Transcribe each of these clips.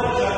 Lord.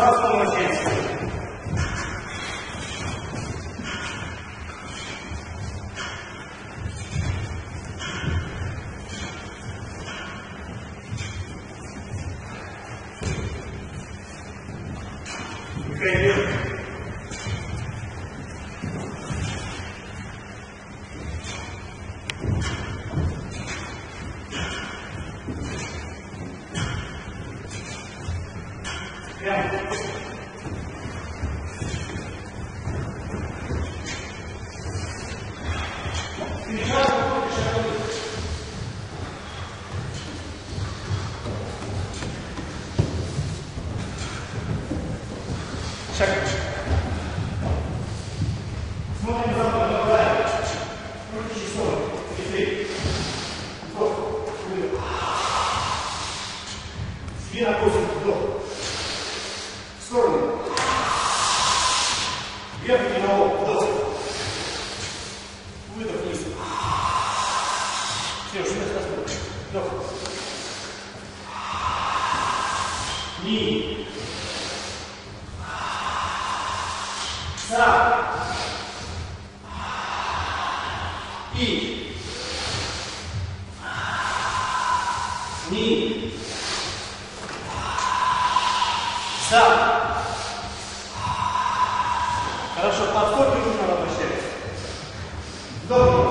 That's what I Because И. Ни. За. Хорошо, подскок и нужно обращается. Вдох.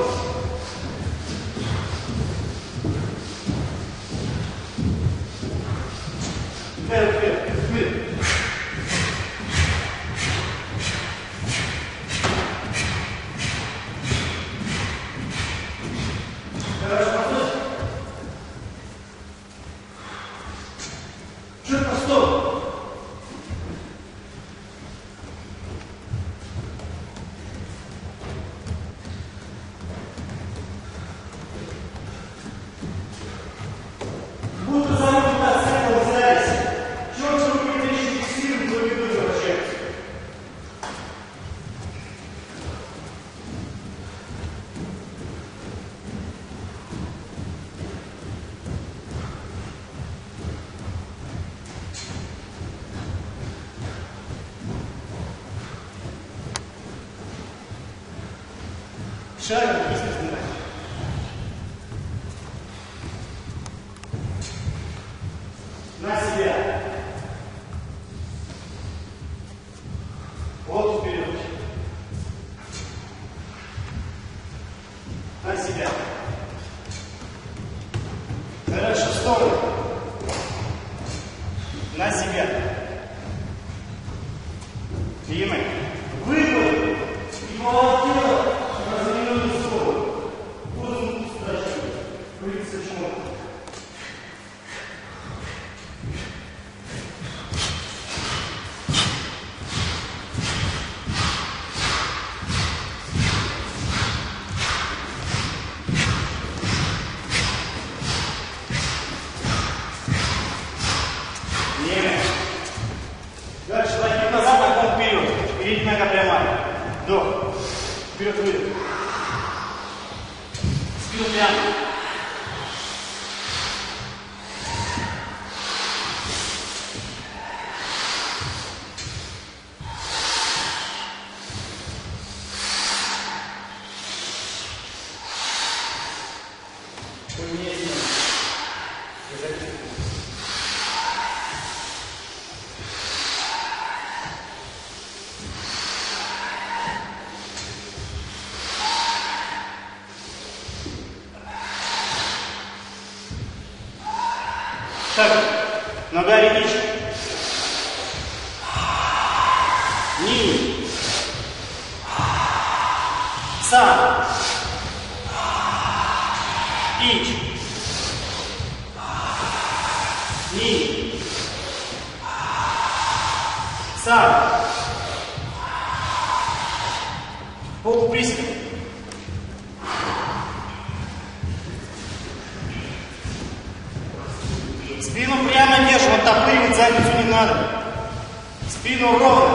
Шарик есть На себя. Вот вперед. На себя. Дальше в сторону. На себя. Дима, Вперед, выдох. Спину прямо. Так, нога редичка. Ниже. Сам. Ич. Ниже. Сам. Попу присед. Спину прямо держим, вот оттопыривать задницу не надо. Спину ровно.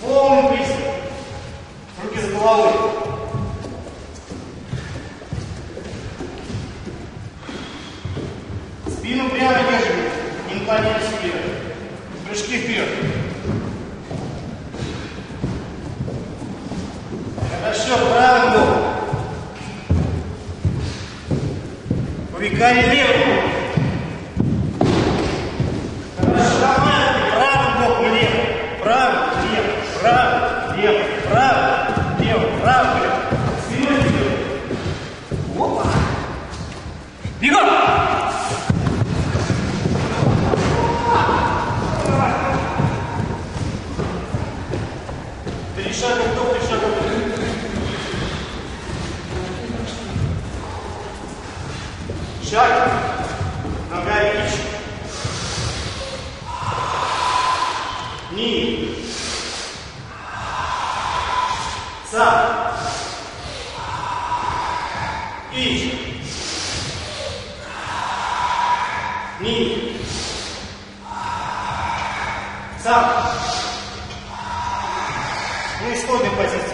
Полный приступ. Руки за головой. Спину прямо держим, не наклоняемся вперед. Прыжки вперед. Fica aí, viu? Шаг. Нога речь. Ни. Сам. Ич. Ни. Сам. Ну, исходная позиция.